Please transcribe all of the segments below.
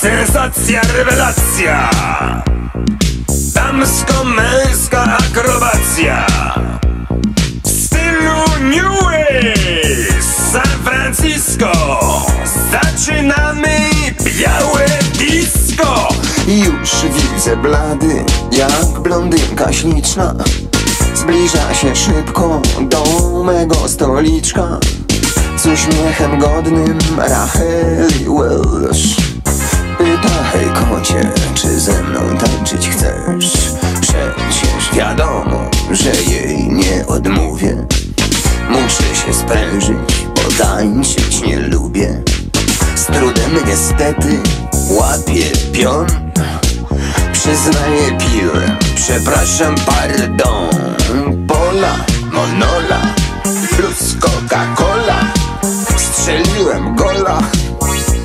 Sensacja, rewelacja! Damsko-męska akrobacja! W stylu New! Francisco! Zaczynamy białe disco! Już widzę blady, jak blondynka śliczna Zbliża się szybko do mego stoliczka Z uśmiechem godnym Racheli Welsh Pyta, hej kocie, czy ze mną tańczyć chcesz? Przecież wiadomo, że jej nie odmówię Muszę się sprężyć, tańczyć nie lubię. Z trudem niestety łapię pion. Przyznaję piłem, przepraszam, pardon. Pola, monola, plus Coca-Cola Strzeliłem gola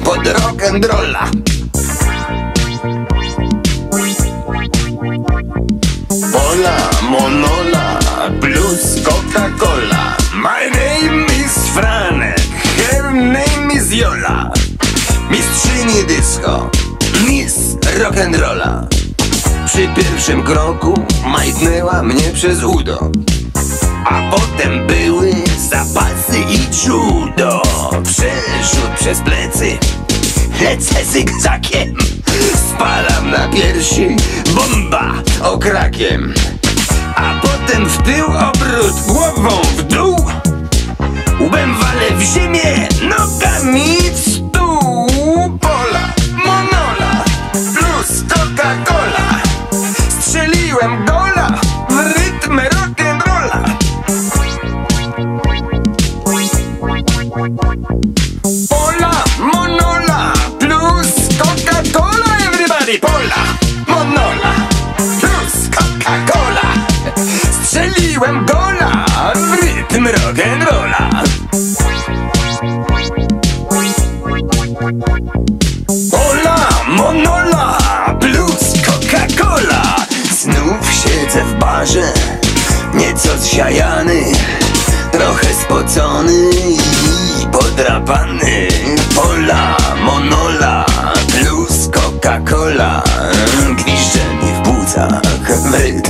pod rock'n'rolla. Pola, monola, plus Coca-Cola name is Jola. Mistrzyni disco, miss rock'n'rolla. Przy pierwszym kroku majtnęła mnie przez udo. A potem były zapasy i judo Przerzut przez plecy, lecę zygzakiem. Spalam na piersi, bomba okrakiem. A potem w tył obrót głową w dół Łbem walę w ziemię, nogami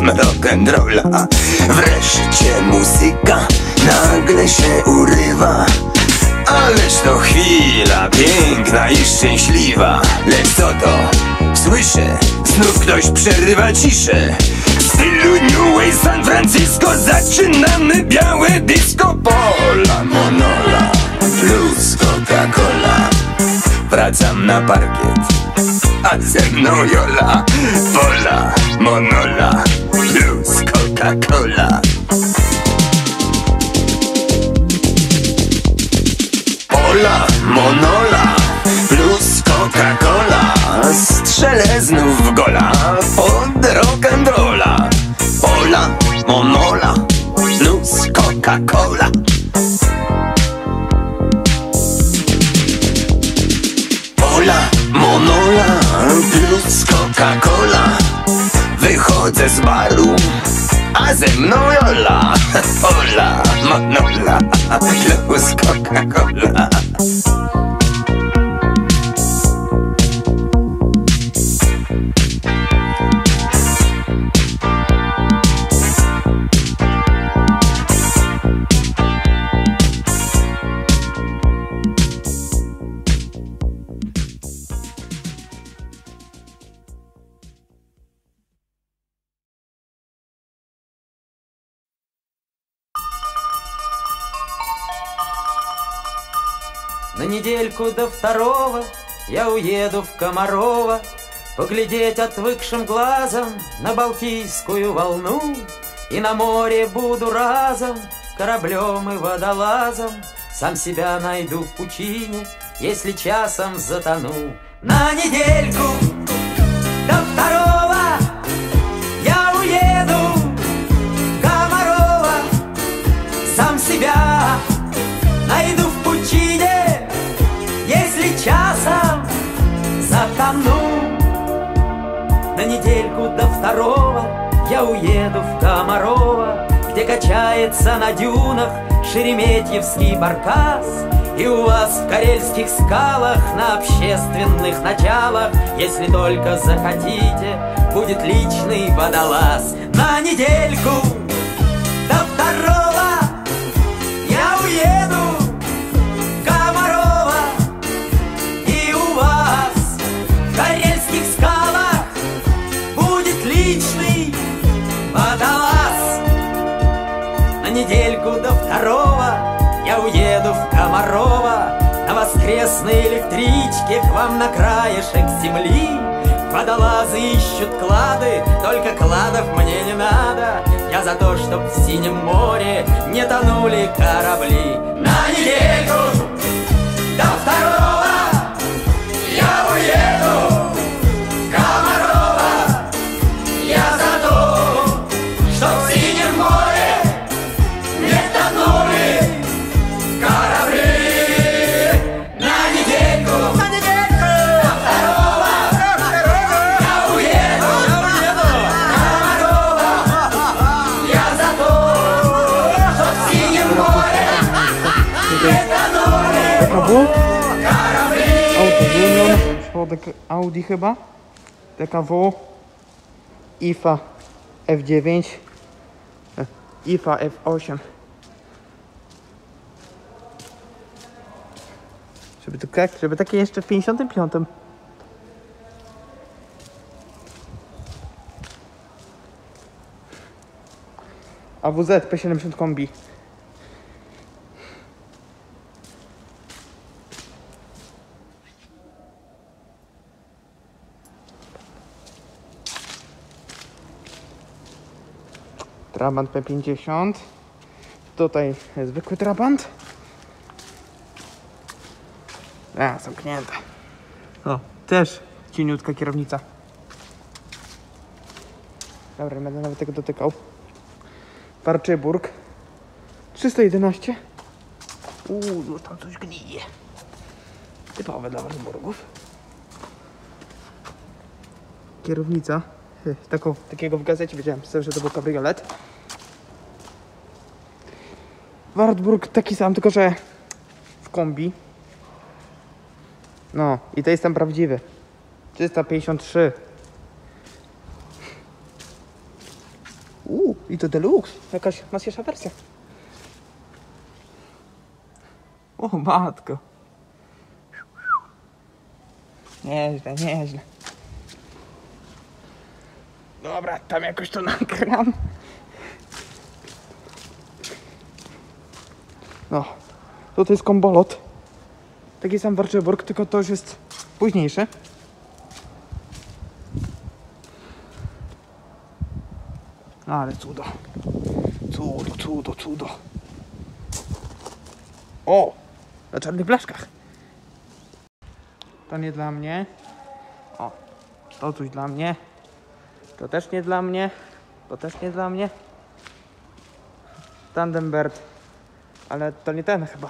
rock'n'rolla Wreszcie muzyka nagle się urywa. Ależ to chwila piękna i szczęśliwa. Lecz co to? Słyszę, znów ktoś przerywa ciszę. W stylu New Way San Francisco Zaczynamy białe disco Pola. Monola plus Coca-Cola. Wracam na parkiet A ze mną Jola. Pola monola plus Coca-Cola. Pola, monola, plus Coca-Cola. Strzelę znów gola pod rock'n'rolla Pola, monola, plus Coca-Cola. Pola, monola, plus Coca-Cola Wychodzę z baru, a ze mną Jola Pola, monola, plus Coca-Cola На недельку до второго я уеду в Комарова Поглядеть отвыкшим глазом на Балтийскую волну. И на море буду разом кораблем и водолазом. Сам себя найду в пучине, если часом затону. На недельку до второго я уеду в Комарова Сам себя найду второго я уеду в Комарова, где качается на дюнах Шереметьевский баркас. И у вас в карельских скалах на общественных началах, если только захотите, будет личный водолаз. На недельку до второго недельку до второго я уеду в Комарова. На воскресной электричке к вам на краешек земли. Водолазы ищут клады, только кладов мне не надо. Я за то, чтоб в синем море не тонули корабли. На недельку до второго Taka Auto Union, środek Audi chyba. TKW, IFA F9, IFA F8. Żeby, to, żeby takie jeszcze w 55. AWZ P70 Kombi. Trabant P50. Tutaj zwykły Trabant. A, zamknięte. O, też cieniutka kierownica. Dobra, będę nawet tego dotykał. Warczyburg. 311. Uuu, już tam coś gnije. Typowe dla Warczyburgów. Kierownica. Taką, takiego w gazecie widziałem, że to był kabriolet. Wartburg taki sam, tylko że w kombi. No, i to jest tam prawdziwy. 353. Uuu, i to deluxe. Jakaś masjasza wersja. O, matko. Nieźle, nieźle. Dobra, tam jakoś to nagram. No, to jest kombolot. Taki sam Warczyborg, tylko to już jest późniejsze. Ale cudo. Cudo, cudo, cudo. O! Na czarnych blaszkach. To nie dla mnie. O, to coś dla mnie. To też nie dla mnie. To też nie dla mnie. Tandembert. Ale to nie ten chyba.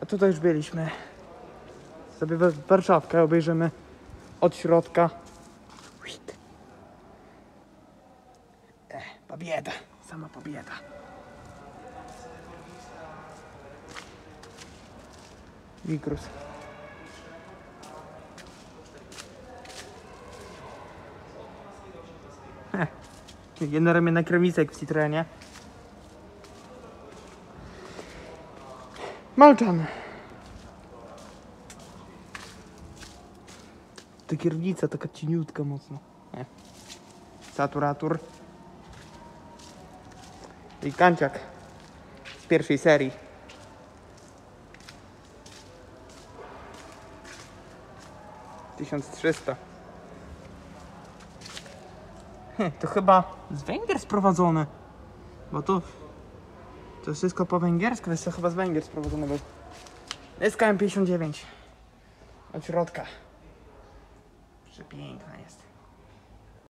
A tutaj już byliśmy. Sobie Warszawkę obejrzymy od środka. Ech, pobieda. Sama pobieda. Mikrus. Jedno ramię na kierownicę jak w Citroenie. Malczan. Ta kierownica taka cieniutka mocno. Nie. Saturatur. I kanciak z pierwszej serii. Tysiąc trzysta. To chyba z Węgier sprowadzone. Bo tu to jest wszystko po węgiersku, jest to chyba z Węgier sprowadzone był. SKM 59 od środka. Przepiękna jest.